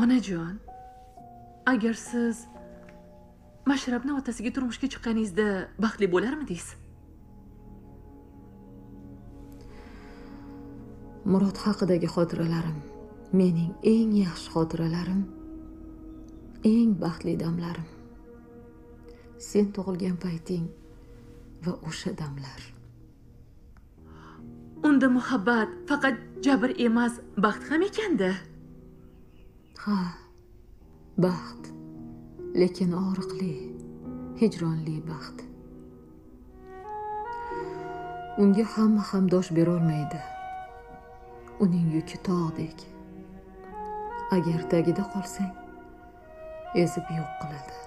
onajon agar siz mashrabni otasiga turmushga chiqqaningizda baxtli bo'larmidingiz murod haqidagi xotiralarim mening eng yaxshi xotiralarim eng baxtli damlarim. Sen tug'ilgan payting va o'sha damlar. Unda muhabbat faqat jabr emas baxt ham ekanda ha baxt. Lekin og'riqli hijronli baxt. Unga hamma ham dosh berolmaydi. Uning yuki tog'dek. Agar tagida qolsang ezib yo'q qiladi.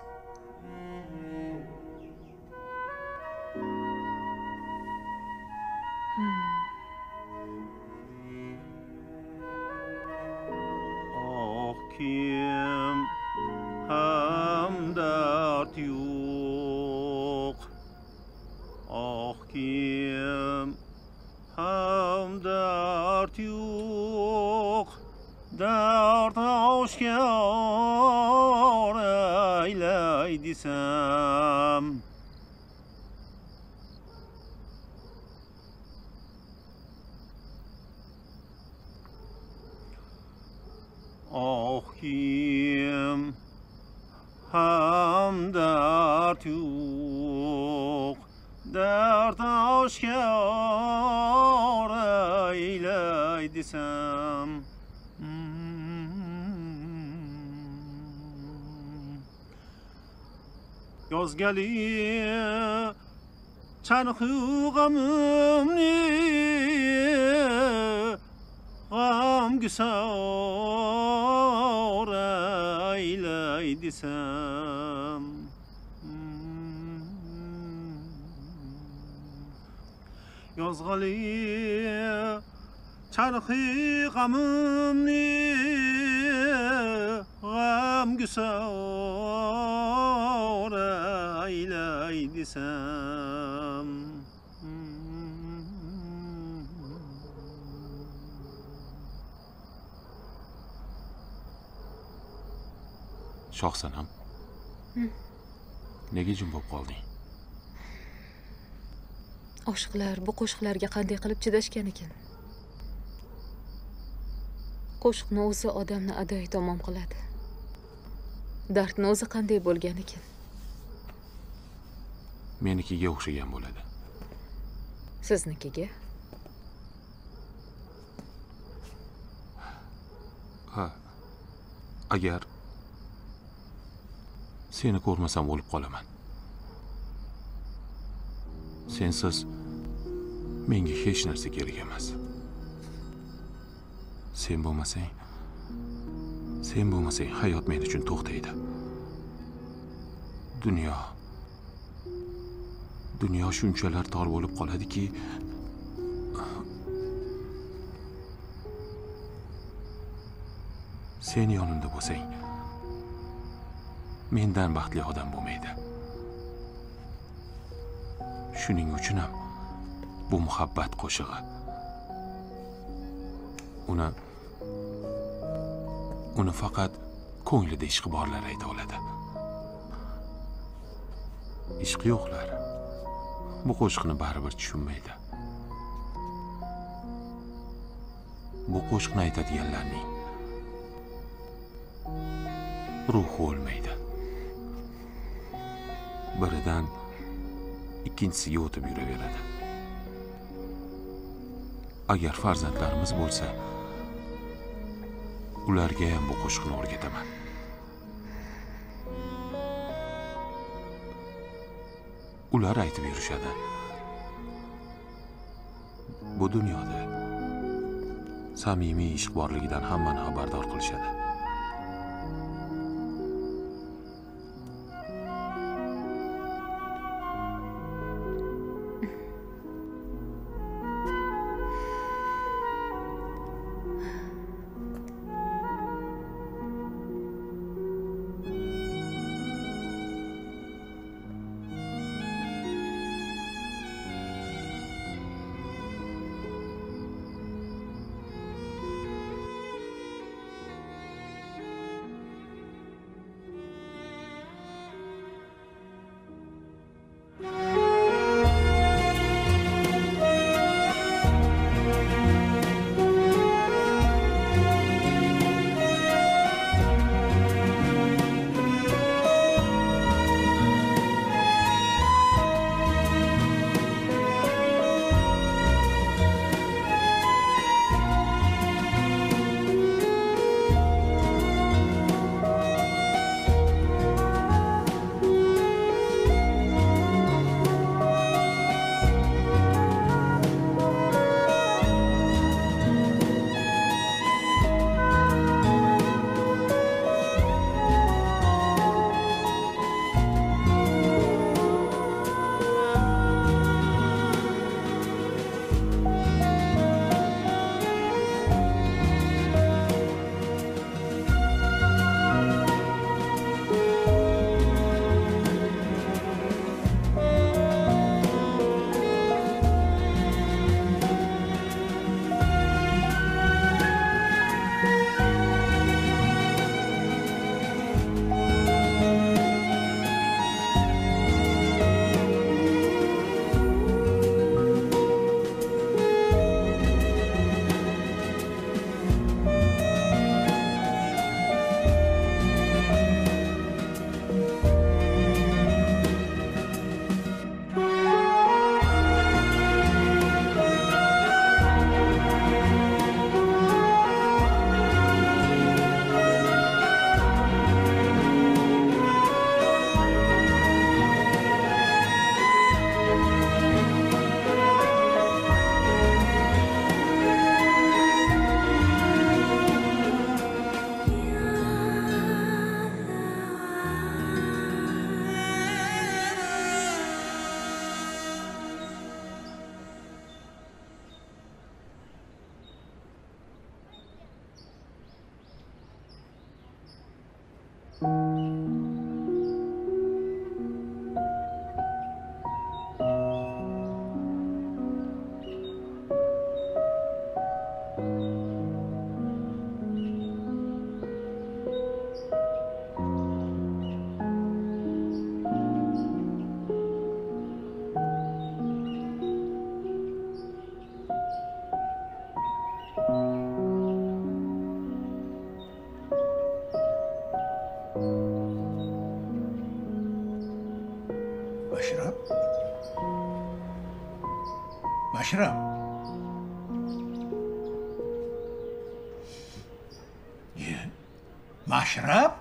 الابتسام Auch ihm ham der Tuch, der Tauschkern, geli Çarkı gamım ni Gam güsar eyleydisem Yaz geli Çarkı gamım ni Gam desam shohsanam nega jim bo'lib qolding? Oshiqlar bu qo'shiqlarga qanday qilib chidashgan ekan? Qo'shiqni o'zi odamni adoyi tamom qiladi. Dardni o'zi qanday bo'lgan ekan menikiga o'xshagan bo'ladi. Siznikiga? Ha agar seni ko'rmasam o'lib qolaman. Sensiz menga hech narsa kerak emas. Sen bo'lmasang sen bo'lmasang hayot men uchun to'xtaydi. Dunyo dunyo shunchalar tor bo'lib qoladiki sen yonimda bo'lsang mendan baxtli odam bo'lmaydi. Shuning uchun ham bu muhabbat qo'shig'i uni uni faqat ko'nglida ishqi borlar ayta oladi. Ishqi yo'qlar. Bu qo'shiqni baribir tushunmaydi. Bu qo'shiqni aytadiganlarning ruhi o'lmaydi. Biridan ikkinchisiga o'tib yuraveradi. Agar farzandlarimiz bo'lsa ularga ham bu qo'shiqni o'rgataman. Ular aytib yurishadi. Bu dunyoda samimiy ishq borligidan hammani xabardor qilishadi. Ye, mashrab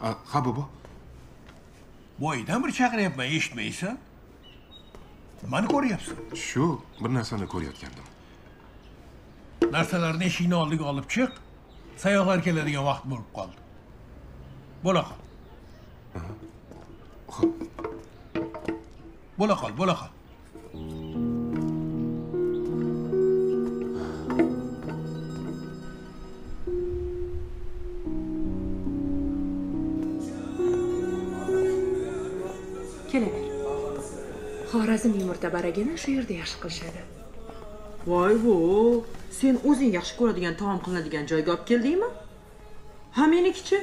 ha bobo boydan bir chaqiryapman eshitmaysan nimani ko'ryapsan shu bir narsani ko'rayotgandim narsalarni eshikni oldiga olib chiq sayyohlar keladigan vaqt bo'lib qoldi bo'la qol bo'la qol bo'la qol yumurta baragini shu yerda yaxshi qilishadi. Voy vo sen o'zing yaxshi ko'radigan taom qilinadigan joyga olib keldingmi? Ha menikichi?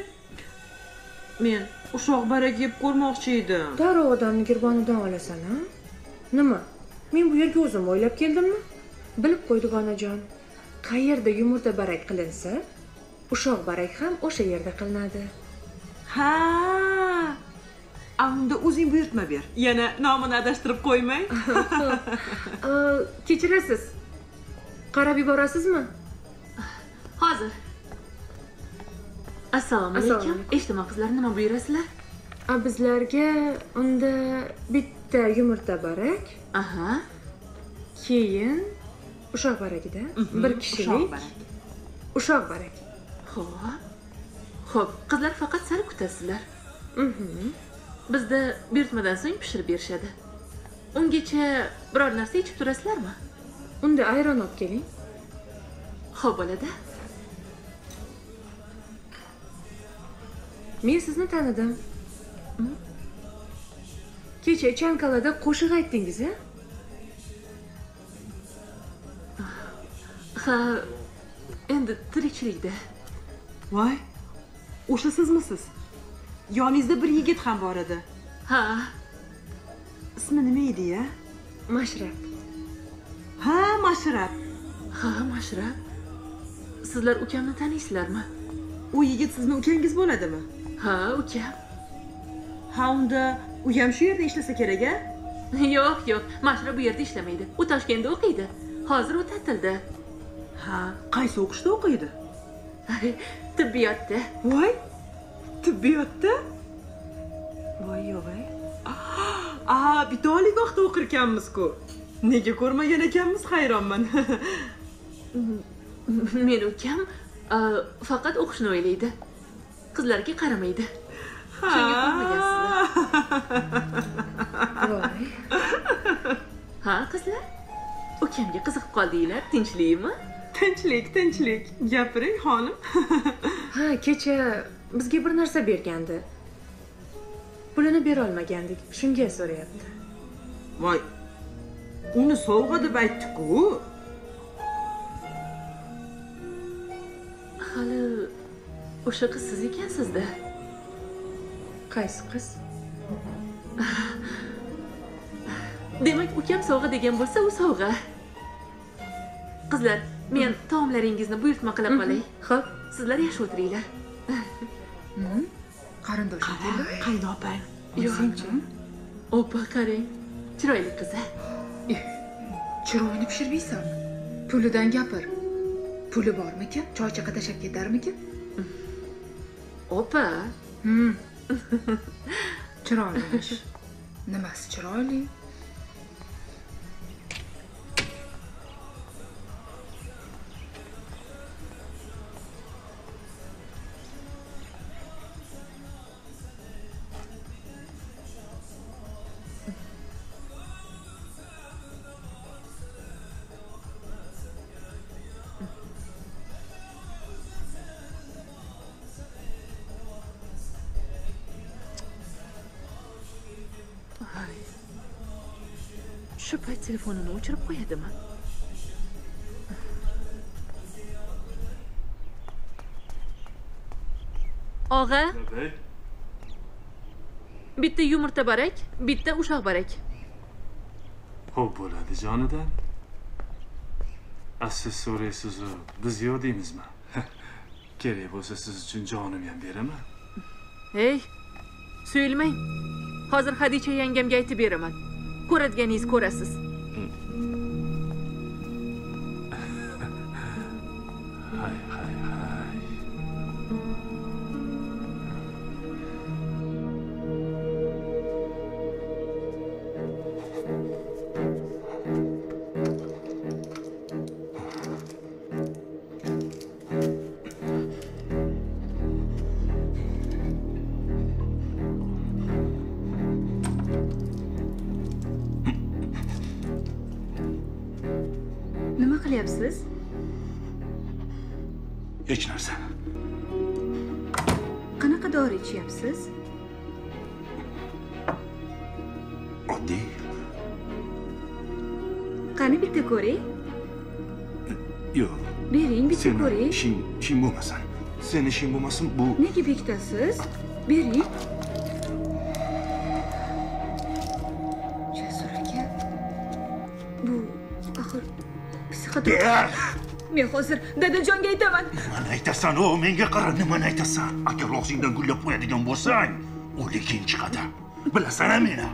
Men ushoq barak yeb ko'rmoqchi edim. Darrov odamni giribonidan olasan a nima? Men bu yerga o'zim o'ylab keldimmi? Bilib qo'y dugonajon qayerda yumurta barak qilinsa ushoq barak ham o'sha yerda qilinadi. Ha unda o'zing buyurtma ber. Yana nomini adashtirib qo'ymay Aa, kechirasiz. Qarab yuborasizmi? Hozir. Assalomu alaykum. Eshitaman qizlar nima buyurasizlar? A, bizlarga unda bitta yumurta barak aha. keyin ushoq barakida bir ushoq kishilik barak. ushoq barak. Ho'p ho'p qizlar faqat sal kutasizlar Mhm. Bizda buyurtmadan so'ng pishirib berishadi. Ungacha biror narsa ichib turasizlarmi? Unda ayron olib keling. Ho'p bo'ladi men sizni tanidim. Kecha chankalada qo'shiq aytdingiz a ha endi tirikchilikda. Voy o'sha sizmisiz yoningizda bir yigit ham bor edi. Ha. Ismi nima edi ya? Mashrab. Ha mashrab. Ha mashrab. Sizlar ukamni taniysizlarmi u yigit sizni ukangiz bo'ladimi? Ha ukam. Ha unda u ham shu yerda ishlasa kerak a yo'q yo'q. Mashrab bu yerda ishlamaydi. U toshkentda o'qiydi. Hozir u ta'tilda. Ha qaysi o'qishda o'qiydi? Tibbiyotda. Voy tibbiyotda voy yo'g'ay a bitta oliygohda o'qir ekanmiz-ku nega ko'rmagan ekanmiz hayronman meni ukam faqat o'qishni o'ylaydi qizlarga qaramaydi shunga ko'rmagansizlar voy ha qizlar ukamga qiziqib qoldinglar tinchlikmi tinchlik tinchlik gapiring xonim ha kecha bizga bir narsa bergandi. Pulini berolmagandik shunga so'rayapti. Voy uni sovg'a deb aytdi-ku. Hali o'sha qiz siz ekansizda. Qaysi qiz? Demak ukam sovg'a degan bo'lsa u sovg'a. Qizlar men taomlaringizni buyurtma qilib qolay ho'p sizlar yaxshi o'tiringlar qarindoshing keldimi qaynopang yo'q opa qarang chiroyli qiz a chiroyini pishirmaysanmi pulidan gapir puli bormikin choy chaqa tashlab ketarmikin opa chiroyli ish nimasi chiroyli telefonini o'chirib qo'yadimi og'a bitta yumurta barak bitta ushoq barak Xo'p bo'ladi jonidan. A siz so'raysiz-u, biz yo'q deymizmi? kerak bo'lsa siz uchun jonimni ham beraman Hey, so'yilmang. Hozir Hadicha yangamga aytib beraman. Ko'radiganingiz ko'rasiz. Seni ishing bo'lmasin bu Nega bekitasiz? Bering. Jasur aka. Bu axir psixotrop. Men hozir dadajonga aytaman. nimani aytasan o menga qara nimani aytasan agar og'zingdan gullab qo'yadigan bo'lsang o'liging chiqadi bilasan meni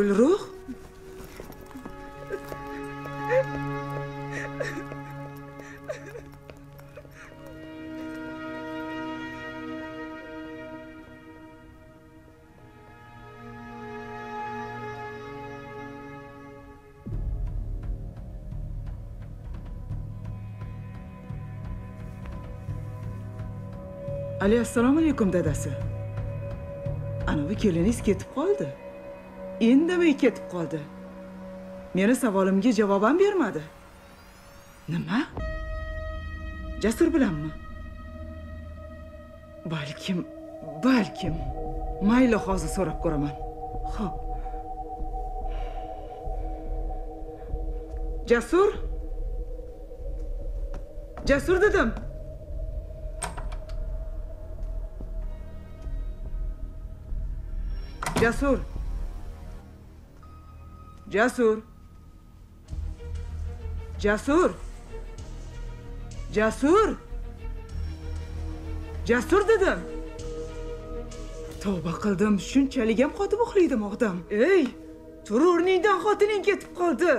Gulruh? Ali assalomu alaykum dadasi. Anavi keliningiz ketib qoldi. Indamay ketib qoldi. Meni savolimga javob ham bermadi. Nima? Jasur bilanmi? Balkim, balkim. Mayli hozir so'rab ko'raman. Xo'p. Jasur? Jasur dedim. Jasur. Jasur. Jasur. Jasur. Jasur dedim. Tavba qildim, shunchalik ham qotib uxlaydim odam. Ey, tur o'rningdan xotining ketib qoldi.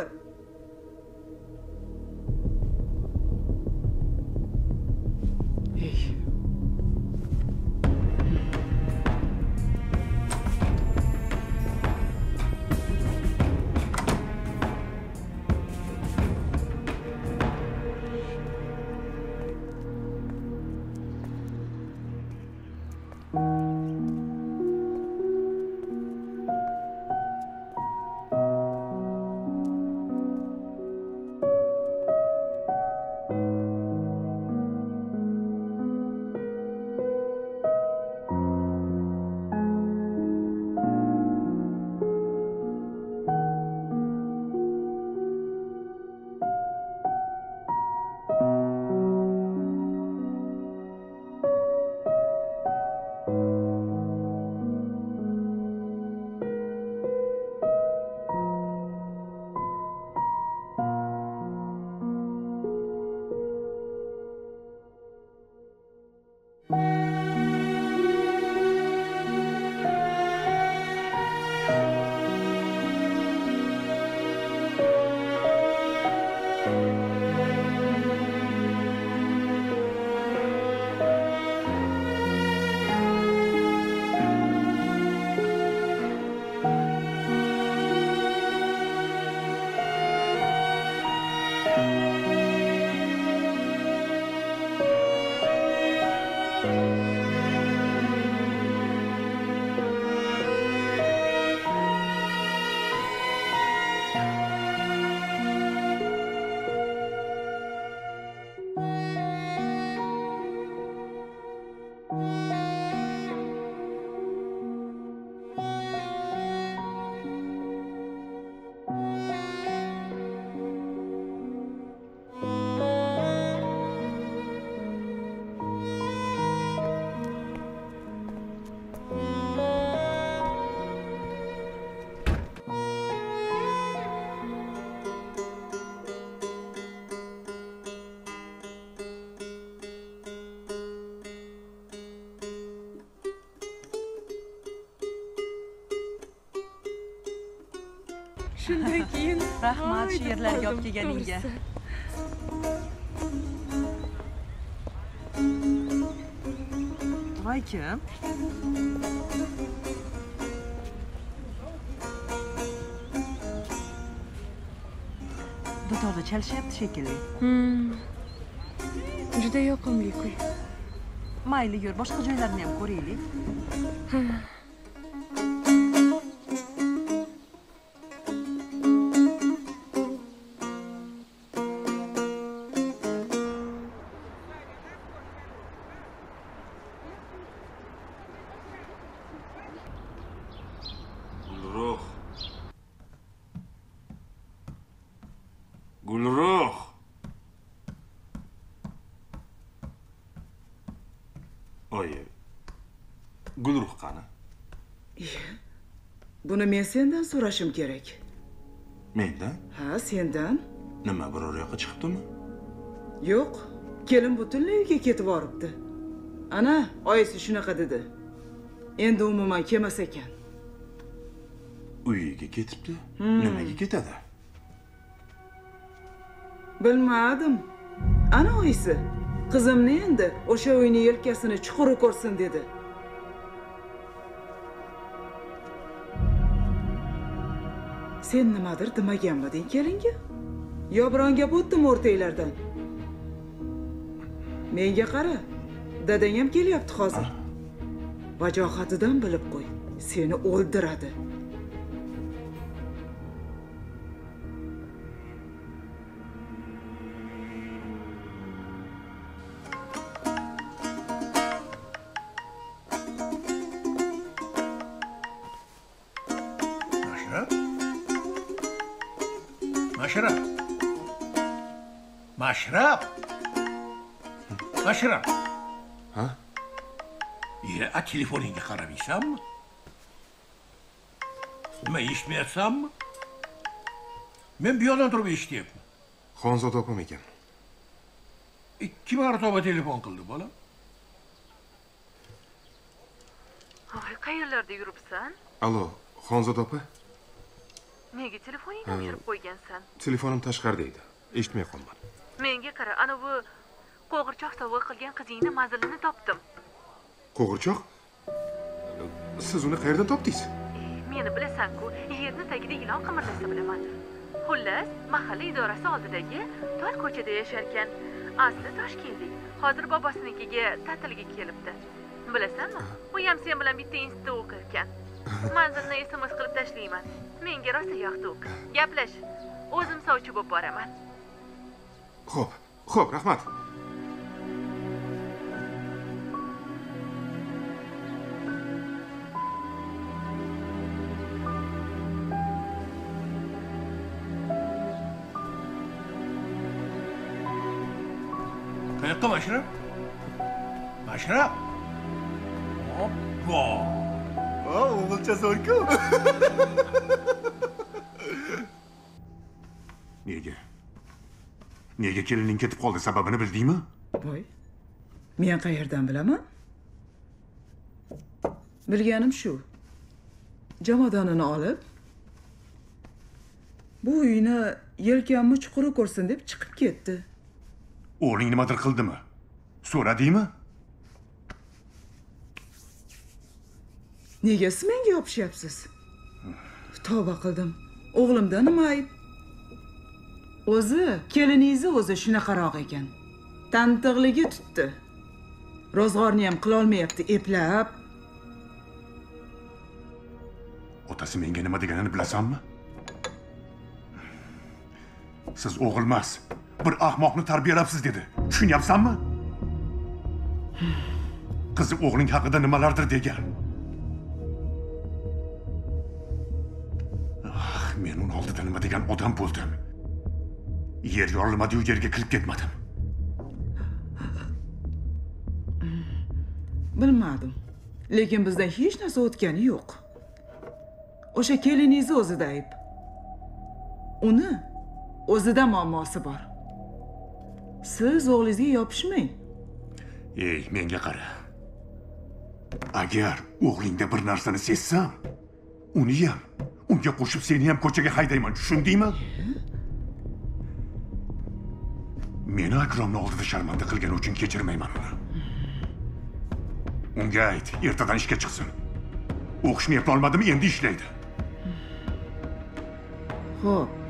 Shundan keyin rahmat deb she'rlarga olib kelganingga voy kim? Dutorda chalishyapti shekilli. Hmm. juda yoqimli kuy. Mayli yur boshqa joylarni ham ko'raylik Buni men sendan so'rashim kerak. mendan Ha, sendan? nima biror yoqqa chiqibdimi Yo'q, kelin butunlay uyga ketib boribdi. Ana, oyisi shunaqa dedi. Endi umuman kelmas ekan. uyiga ketibdi nimaga ketadi Bilmadim. Ana oyisi. Qizimni endi o'sha uyni yelkasini chuquri ko'rsin dedi. Sen nimadir demaganmiding kelinga? Yo biron gap o'tdimi o'rtanglardan? Menga qara. Dadang ham kelyapti hozir. Vajohatidan bilib qo'y. Seni o'ldiradi. Mashrab? Mashrab? Ha? Iya, a telefoningga qaramaysanmi? Nima eshitmayapsanmi? Men bu yoqdan turib eshityapman. Xonzoda opam ekan. Ikki marotaba telefon qildi bola. voy qayerlarda yuribsan Allo, Xonzoda opa? nega telefoningni o'chirib qo'ygansan Telefonim tashqarida edi. Eshitmay qoldim. Menga qara anavi qo'g'irchoq sovg'a qilgan qizingni manzilini topdim. Qo'g'irchoq? Siz uni qayerdan topdingiz? meni bilasan-ku yerni tagida ilon qimirlasa bilaman. Xullas mahalla idorasi oldidagi tor ko'chada yasharkan. Asli toshkentlik hozir bobosinikiga ta'tilga kelibdi. Bilasanmi? U ham sen bilan bitta institutda o'qir ekan manzilni sms qilib tashlayman. Menga rosa yoqdi u gaplash. O'zim sovchi bo'lib boraman Xo'p, xo'p, rahmat. Qayoqqa Mashrab? Mashrab? Hoppa! o'g'ilcha zo'r-ku nega nega kelining ketib qoldi sababini bildingmi Voy. Men qayerdan bilaman? Bilganim shu. Jomadonini olib bu uyni yelkamni chuquri ko'rsin deb chiqib ketdi. o'g'ling nimadir qildimi so'radingmi Nega siz menga yopishyapsiz? Tavba qildim. O'g'limda nima ayb? O'zi, keliningizni o'zi shunaqaroq ekan. Tantiqligi tutdi. ro'zg'orni ham qilolmayapti eplab. Otasi menga nima deganini bilasanmi? Siz o'g'ilmas bir ahmoqni tarbiyalabsiz dedi. Tushunyapsanmi? Qizi o'g'ling haqida nimalardir degan. Ah, men uni oldida nima degan odam bo'ldim. Yer yorilmadiyu yerga kirib ketmadim. Bilmadim. Lekin bizdan hech narsa o'tgani yo'q. O'sha keliningizni o'zida ayb. Uni o'zida muammosi bor. Siz o'g'lingizga yopishmang. Ey menga qara. Agar o'g'lingda bir narsani sezsam uni ham unga qo'shib seni ham ko'chaga haydayman. Tushundingmi akromni oldida sharmanda qilgani uchun kechirmayman uni unga ayt ertadan ishga chiqsin o'qishni eplolmadimi endi ishlaydi ho'p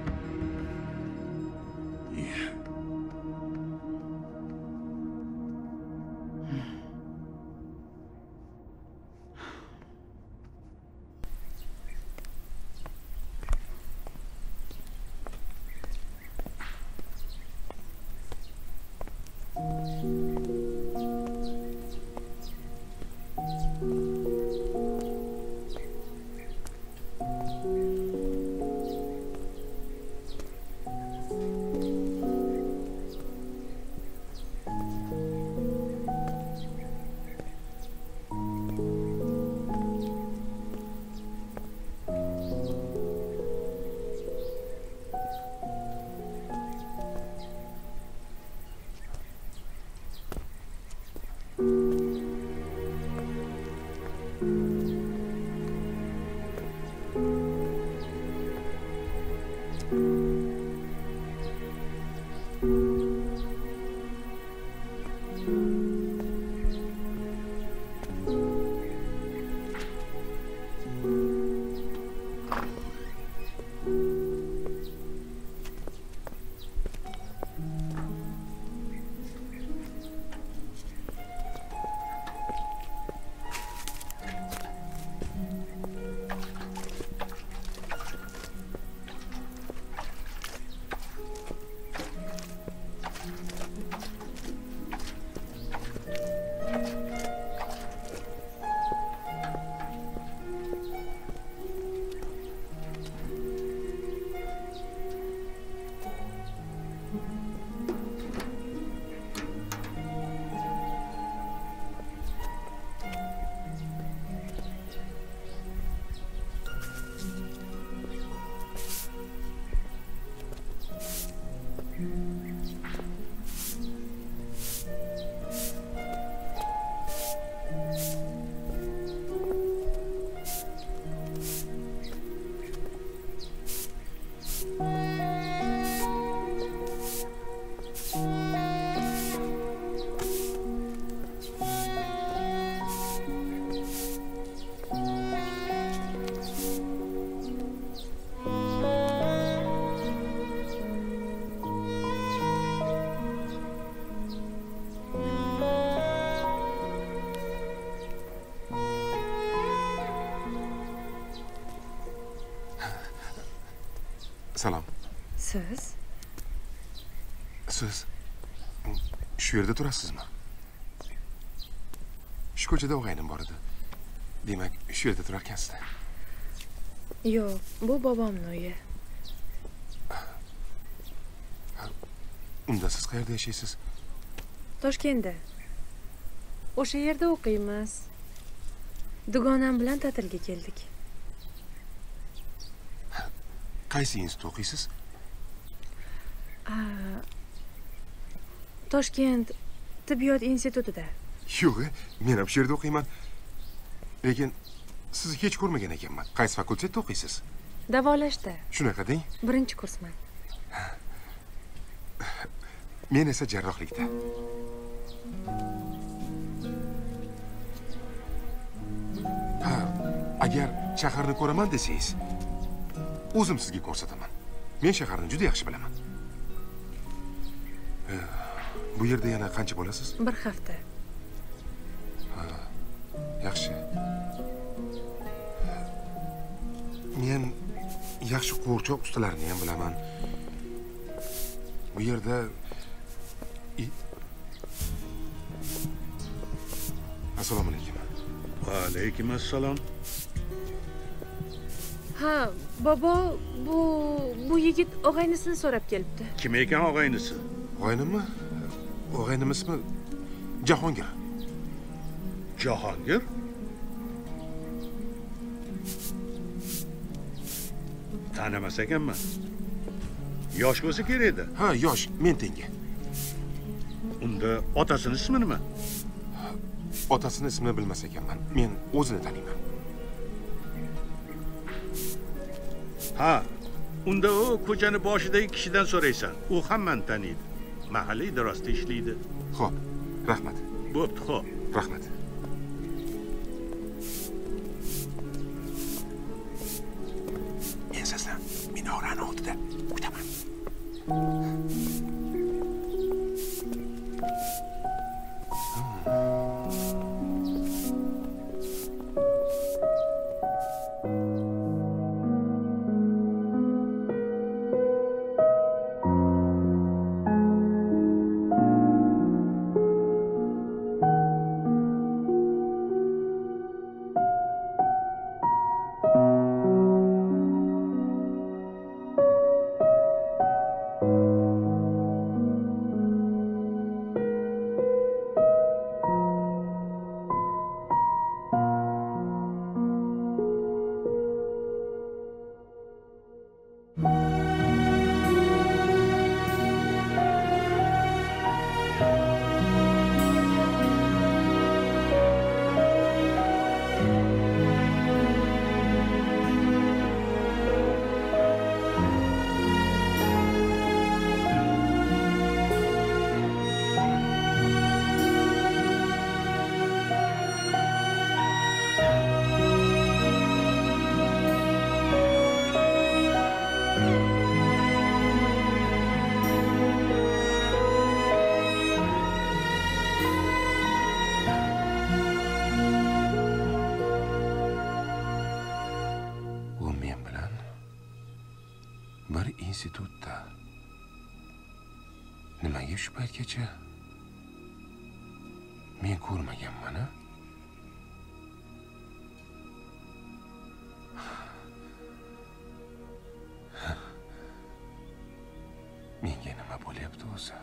Siz siz shu yerda turasizmi shu ko'chada og'aynim bor edi demak shu yerda turarkansizda yo'q bu bobomni uyi unda siz qayerda yashaysiz toshkentda. O'sha yerda o'qiymiz. Dugonam bilan ta'tilga keldik. Qaysi institutda o'qiysiz A, toshkent tibbiyot institutida. Yo'q men ham shu yerda o'qiyman. Lekin sizni hech ko'rmagan ekanman. Qaysi fakultetda o'qiysiz? Davolashda. Shunaqa deng. Birinchi kursman. Men esa jarrohlikda. Ha agar shaharni ko'raman desangiz o'zim sizga ko'rsataman. Men shaharni juda yaxshi bilaman bu yerda yana qancha bo'lasiz bir hafta. Ha yaxshi. Men yaxshi qo'rchoq ustalarini ham bilaman. Bu yerda assalomu alaykum. Va alaykum assalom ha bobo bu bu yigit og'aynisini so'rab kelibdi. Kim ekan og'aynisi? Og'aynimmi og'aynim ismi jahongir. Jahongir? Tanimas ekanman yosh bo'lsa kerak edi ha yosh. Men tengi. Unda otasini ismi nima otasini ismini bilmas ekanman men o'zini taniyman. Ha unda u ko'chani boshidagi kishidan so'raysan. U hammani taniydi mahalla idorasida ishlaydi ho'p rahmat bo'pti ho'p rahmat men sizni minorani oldida kutaman nimaga shu paytgacha men ko'rmaganman a menga nima bo'lyapti o'zi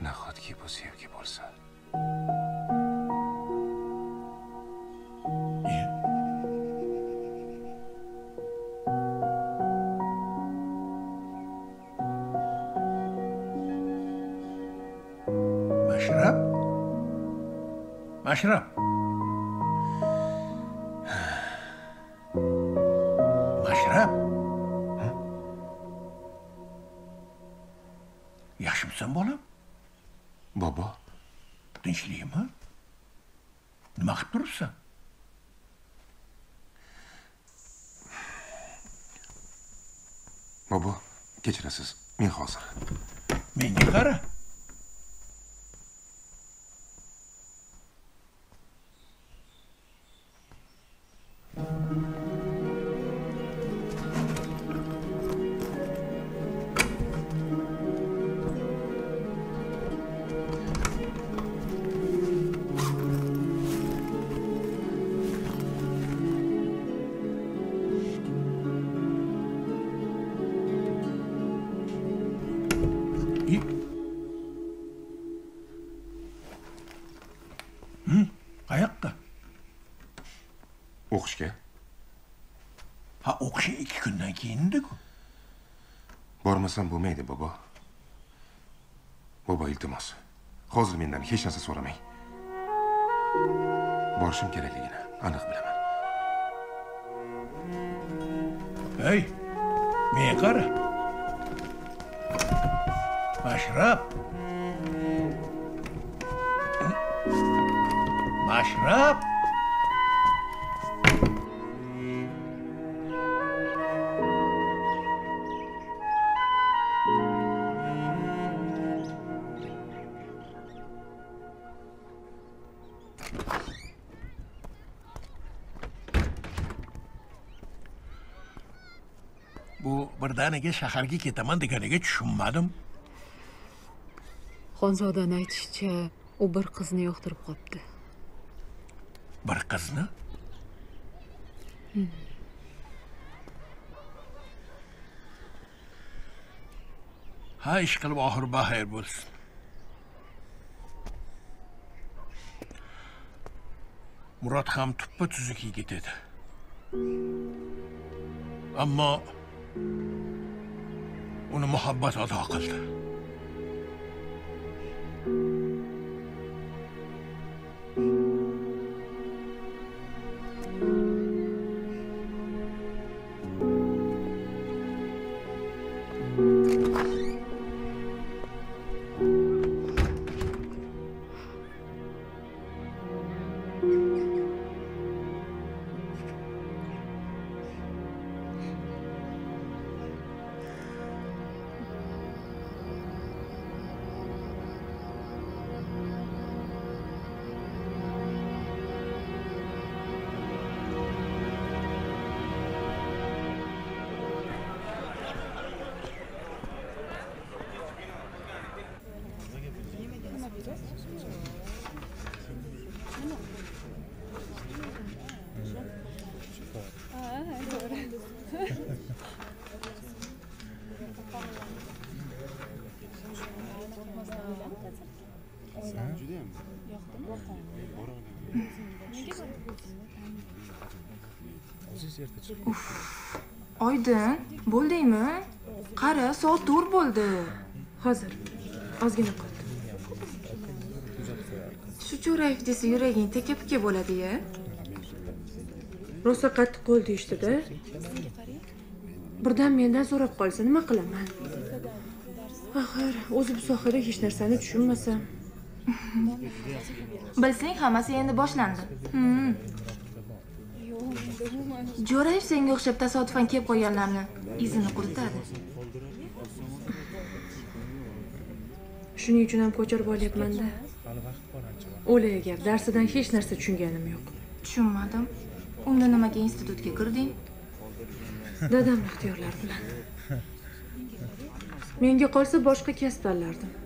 nahotki bu sevgi bo'lsa mashrab mashrab yaxshimisan bolam? Bobo. Tinchlikmi? Nima qilib turibsan? Bobo kechirasiz. Men hozir. Menga qara bormasam bo'lmaydi bobo bobo iltimos hozir mendan hech narsa so'ramang borishim kerakligini aniq bilaman Ey, menga qara mashrab mashrab birdaniga shaharga ketaman deganiga tushunmadim. Xonzodani aytishicha u bir qizni yoqtirib qolibdi bir qizni? Ha ish qilib oxiri baxayr bo'lsin. Murod ham tuppa tuzuk yigit edi ammo uni muhabbat ado qildi oydin bo'ldingmi? Qara soat to'rt bo'ldi. Hozir ozgina qoldi shu jo'rayev desa yuraging taka puka bo'ladi-ya rosa qattiq qo'l deyishdida birdan mendan so'rab qolsa nima qilaman? Axir o'zi bu sohada hech narsani tushunmasam bilsang hammasi endi boshlandi. Hmm. jo'rayev senga o'xshab tasodifan kelib qolganlarni izini quritadi. Shuning uchun ham ko'chirib olyapmanda. O'lay agar darsidan hech narsa tushunganim yo'q. Tushunmadim. Unda nimaga institutga kirding? Dadam ixtiyorlari bilan. Menga qolsa boshqa kasb tanlardim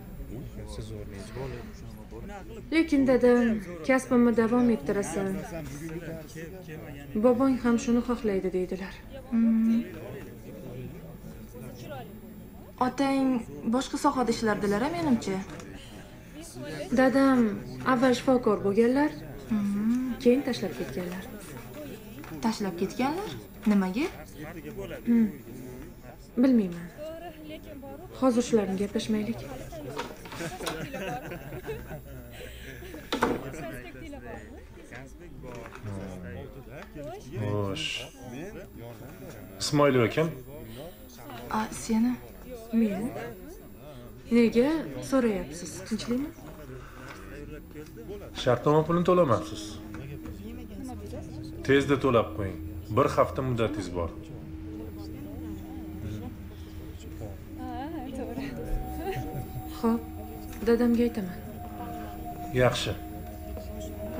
lekin dadam kasbimni davom ettirasan. Bobong ham shuni xohlaydi deydilar. Hmm. otang boshqa sohada ishlardilar a menimcha. Dadam avval shifokor bo'lganlar keyin tashlab ketganlar. Tashlab ketganlar? Nimaga? Hmm. bilmayman. Hozir shularni gaplashmaylik xo'sh ismoilov akam a seni men? Nega so'rayapsiz? Tinchlikmi? Shartnoma pulini to'lamabsiz. Tezda to'lab qo'ying. Bir hafta muddatingiz bor. Ho'p dadamga aytaman. Yaxshi.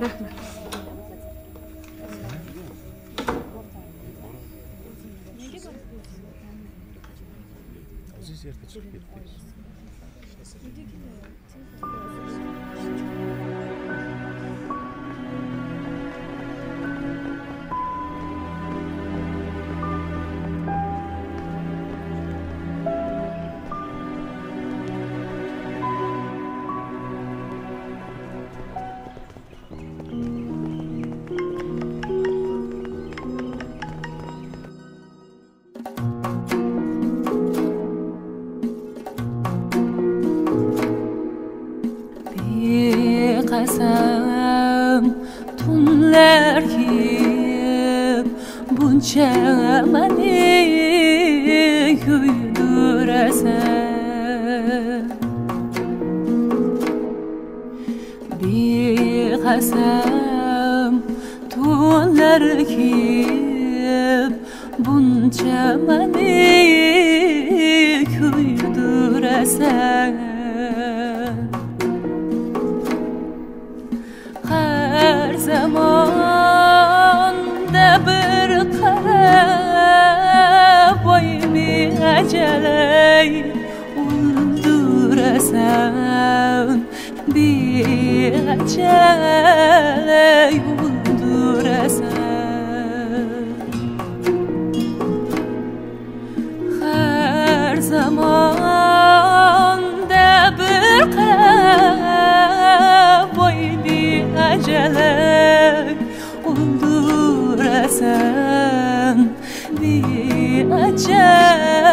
Rahmat. Beqasam çəməni küydürəsən Hər zaman nə bir qara boymi əcələk öldürəsən bir əcələk geceler Uldurasan bir acem